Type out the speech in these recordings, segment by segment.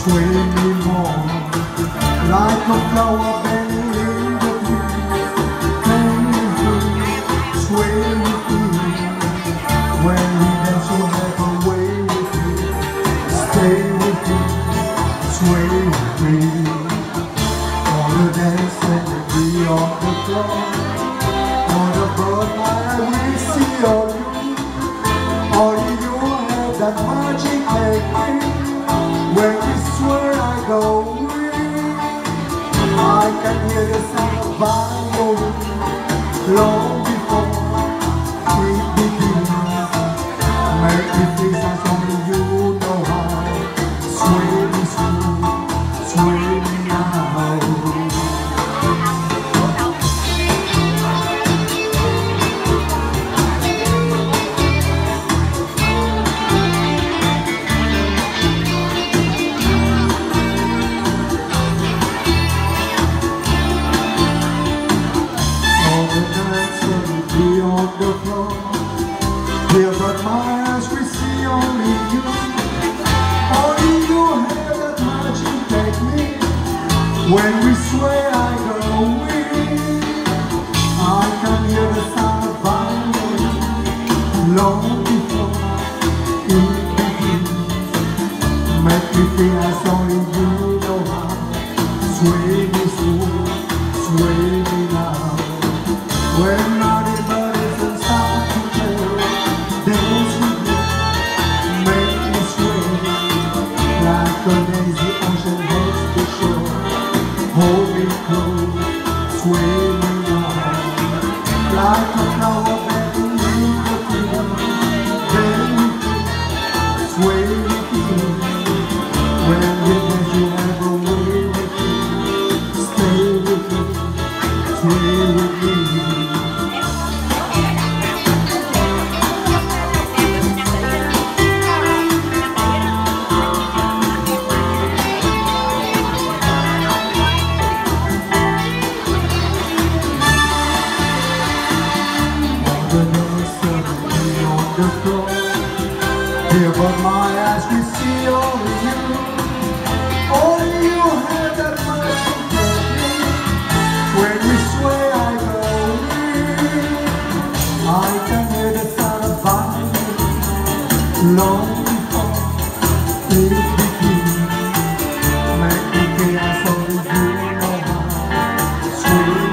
Sway me more Like a flower Bend me free Sway me free When we dance we'll have a way with you Stay with me Sway with me the dance and on the floor On the broad line can hear the sound of violin Long before it begins Make me feel as but my eyes we see only you? Only you have that When we sway I go weak I can hear the sound of violin Long before it begins Make me feel as only you know how. Sway me smooth, sway me now. When everybody's Like a flower on the. Here but my eyes see only you. Only you have that technique. When we sway I go. I can hear the long. Make me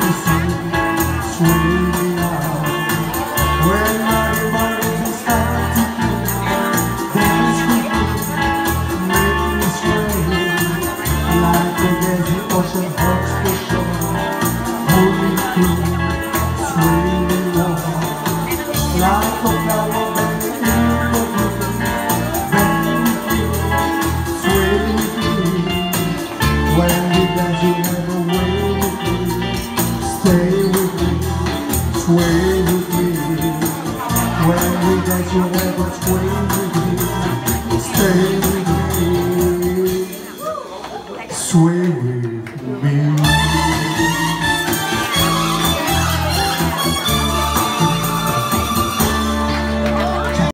me, sway, sway splendid you me. Stay with me, sway with me. Splendid you with me. Stay with me, sway with me.